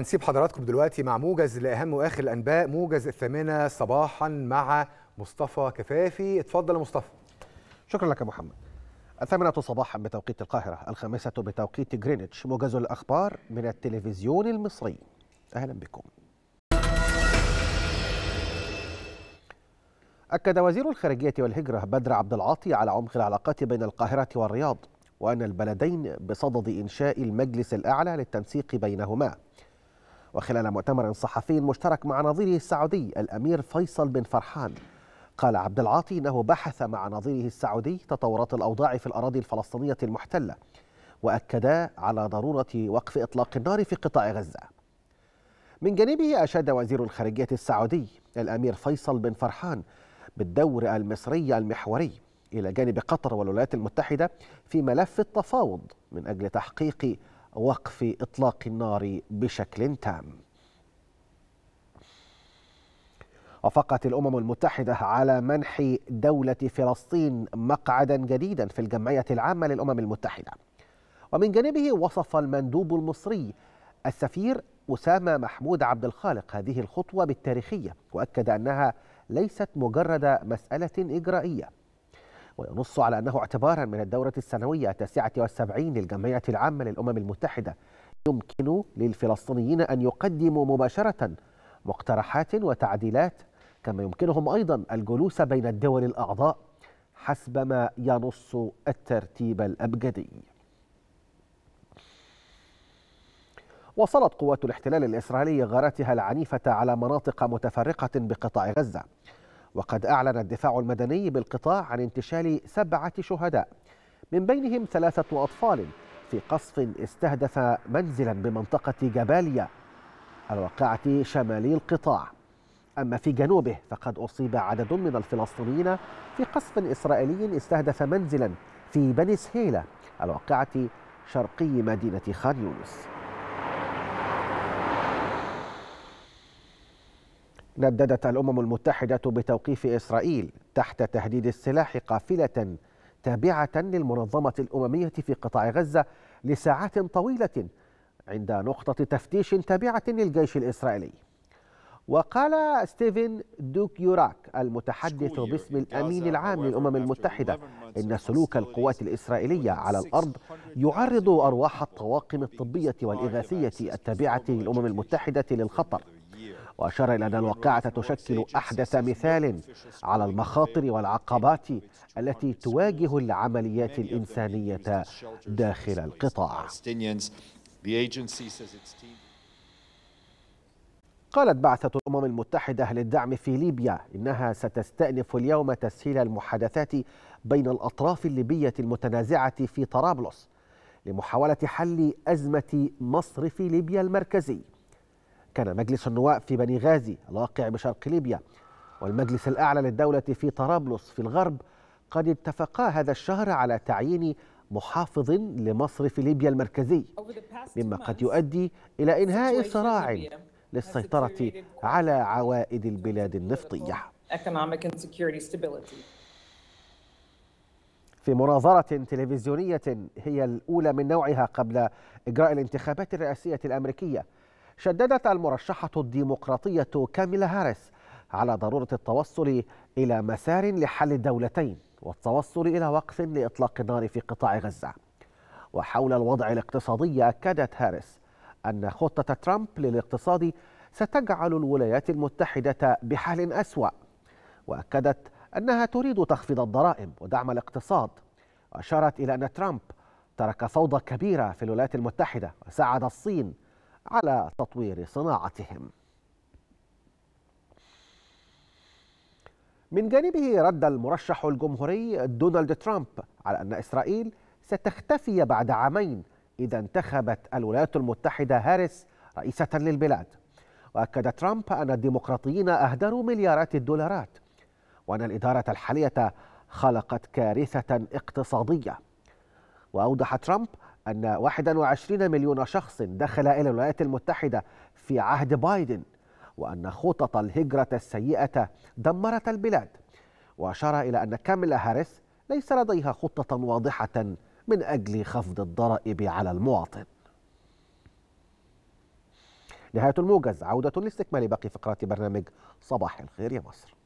وهنسيب حضراتكم دلوقتي مع موجز لأهم وآخر الأنباء موجز الثامنة صباحا مع مصطفى كفافي. اتفضل يا مصطفى. شكرا لك يا محمد الثامنة صباحا بتوقيت القاهرة الخامسة بتوقيت جرينتش موجز الأخبار من التلفزيون المصري. أهلا بكم. أكد وزير الخارجية والهجرة بدر عبد العاطي على عمق العلاقات بين القاهرة والرياض وأن البلدين بصدد إنشاء المجلس الأعلى للتنسيق بينهما. وخلال مؤتمر صحفي مشترك مع نظيره السعودي الأمير فيصل بن فرحان قال عبد العاطي إنه بحث مع نظيره السعودي تطورات الأوضاع في الأراضي الفلسطينية المحتلة واكدا على ضرورة وقف إطلاق النار في قطاع غزة. من جانبه أشاد وزير الخارجية السعودي الأمير فيصل بن فرحان بالدور المصري المحوري إلى جانب قطر والولايات المتحدة في ملف التفاوض من أجل تحقيق وقف إطلاق النار بشكل تام. وافقت الأمم المتحدة على منح دولة فلسطين مقعدا جديدا في الجمعية العامة للأمم المتحدة. ومن جانبه وصف المندوب المصري السفير أسامة محمود عبد الخالق هذه الخطوة بالتاريخية وأكد أنها ليست مجرد مسألة إجرائية. وينص على أنه اعتبارا من الدورة السنوية التاسعة والسبعين للجمعية العامة للأمم المتحدة يمكن للفلسطينيين أن يقدموا مباشرة مقترحات وتعديلات كما يمكنهم أيضا الجلوس بين الدول الأعضاء حسب ما ينص الترتيب الأبجدي. وصلت قوات الاحتلال الإسرائيلي غاراتها العنيفة على مناطق متفرقة بقطاع غزة. وقد أعلن الدفاع المدني بالقطاع عن انتشال سبعة شهداء من بينهم ثلاثة أطفال في قصف استهدف منزلا بمنطقة جباليا الواقعة شمالي القطاع. أما في جنوبه فقد أصيب عدد من الفلسطينيين في قصف إسرائيلي استهدف منزلا في بني سهيلة الواقعة شرقي مدينة خان يونس نددت الأمم المتحدة بتوقيف إسرائيل تحت تهديد السلاح قافلة تابعة للمنظمة الأممية في قطاع غزة لساعات طويلة عند نقطة تفتيش تابعة للجيش الإسرائيلي. وقال ستيفن دوك يوراك المتحدث باسم الأمين العام للأمم المتحدة إن سلوك القوات الإسرائيلية على الأرض يعرض أرواح الطواقم الطبية والإغاثية التابعة للأمم المتحدة للخطر. وأشار إلى أن الواقعة تشكل أحدث مثال على المخاطر والعقبات التي تواجه العمليات الإنسانية داخل القطاع. قالت بعثة الأمم المتحدة للدعم في ليبيا إنها ستستأنف اليوم تسهيل المحادثات بين الأطراف الليبية المتنازعة في طرابلس لمحاولة حل أزمة مصرف ليبيا المركزي. كان مجلس النواب في بني غازي الواقع بشرق ليبيا والمجلس الأعلى للدولة في طرابلس في الغرب قد اتفقا هذا الشهر على تعيين محافظ لمصرف ليبيا المركزي مما قد يؤدي إلى إنهاء صراع للسيطرة على عوائد البلاد النفطية. في مناظرة تلفزيونية هي الأولى من نوعها قبل إجراء الانتخابات الرئاسية الأمريكية شددت المرشحة الديمقراطية كاميلا هاريس على ضرورة التوصل إلى مسار لحل الدولتين والتوصل إلى وقف لإطلاق النار في قطاع غزة. وحول الوضع الاقتصادي أكدت هاريس أن خطة ترامب للاقتصاد ستجعل الولايات المتحدة بحال أسوأ وأكدت أنها تريد تخفيض الضرائب ودعم الاقتصاد. وأشارت إلى أن ترامب ترك فوضى كبيرة في الولايات المتحدة وساعد الصين على تطوير صناعتهم. من جانبه رد المرشح الجمهوري دونالد ترامب على أن إسرائيل ستختفي بعد عامين إذا انتخبت الولايات المتحدة هاريس رئيسة للبلاد. وأكد ترامب أن الديمقراطيين أهدروا مليارات الدولارات وأن الإدارة الحالية خلقت كارثة اقتصادية. وأوضح ترامب أن 21 مليون شخص دخل إلى الولايات المتحدة في عهد بايدن وأن خطط الهجرة السيئة دمرت البلاد. وأشار إلى أن كاميلا هاريس ليس لديها خطة واضحة من أجل خفض الضرائب على المواطن. نهاية الموجز عودة لاستكمال باقي فقرات برنامج صباح الخير يا مصر.